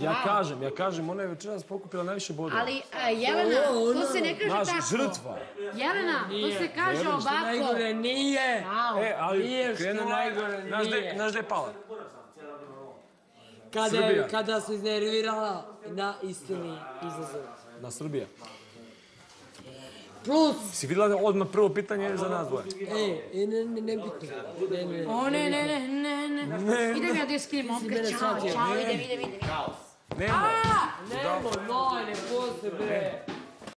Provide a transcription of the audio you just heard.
Ja kažem, ja kažem, ona je večeras pokupila najviše bodova. Ali, a, Jelena, to se ne kaže tako. žrtva. Jelena, to se kaže ovako. najgore nije. E, ali Nije, što krenu na... najgore Znaš gde, nije. znaš gde je pala? Kada, Srbija. kada se iznervirala na istini izazov. Na Srbija. Plus, Si vidjela odmah prvo pitanje za nas dvoje? e, e, ne, ne, ne bitno. Ne, ne, O, ne, ne, ne, ne, ne. Iskrim momka. mene Ćao, shvatio. čao, idem, idem, idem. Nema. Nemo, no, ne posle, bre.